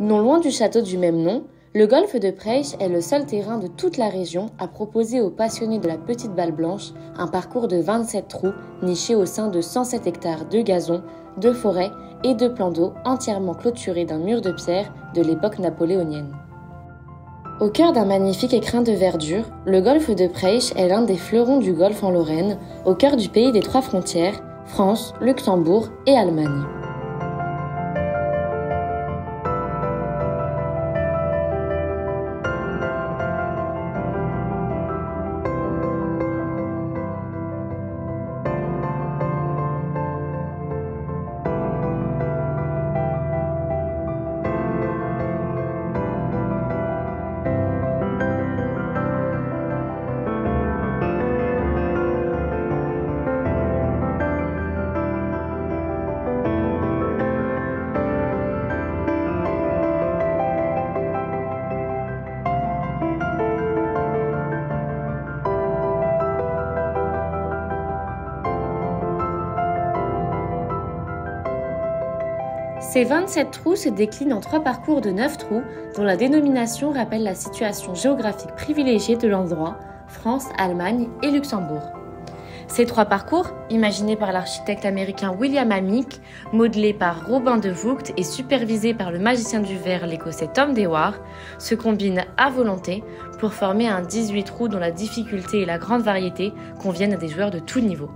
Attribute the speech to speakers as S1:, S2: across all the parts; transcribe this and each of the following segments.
S1: Non loin du château du même nom, le golfe de Preich est le seul terrain de toute la région à proposer aux passionnés de la petite balle blanche un parcours de 27 trous nichés au sein de 107 hectares de gazon, de forêts et de plans d'eau entièrement clôturés d'un mur de pierre de l'époque napoléonienne. Au cœur d'un magnifique écrin de verdure, le golfe de Preich est l'un des fleurons du golfe en Lorraine, au cœur du pays des trois frontières, France, Luxembourg et Allemagne. Ces 27 trous se déclinent en trois parcours de 9 trous dont la dénomination rappelle la situation géographique privilégiée de l'endroit, France, Allemagne et Luxembourg. Ces trois parcours, imaginés par l'architecte américain William Amick, modelés par Robin de Vogt et supervisés par le magicien du verre l'écossais Tom Dewar, se combinent à volonté pour former un 18 trous dont la difficulté et la grande variété conviennent à des joueurs de tout niveau.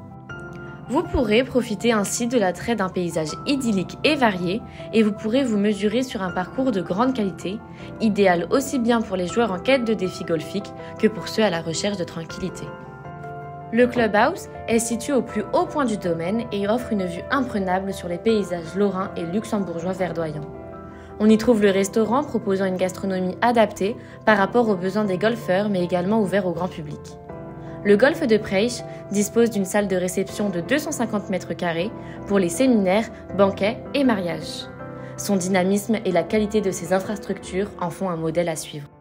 S1: Vous pourrez profiter ainsi de l'attrait d'un paysage idyllique et varié et vous pourrez vous mesurer sur un parcours de grande qualité, idéal aussi bien pour les joueurs en quête de défis golfiques que pour ceux à la recherche de tranquillité. Le clubhouse est situé au plus haut point du domaine et offre une vue imprenable sur les paysages lorrains et luxembourgeois verdoyants. On y trouve le restaurant proposant une gastronomie adaptée par rapport aux besoins des golfeurs mais également ouvert au grand public. Le golfe de Preich dispose d'une salle de réception de 250 mètres carrés pour les séminaires, banquets et mariages. Son dynamisme et la qualité de ses infrastructures en font un modèle à suivre.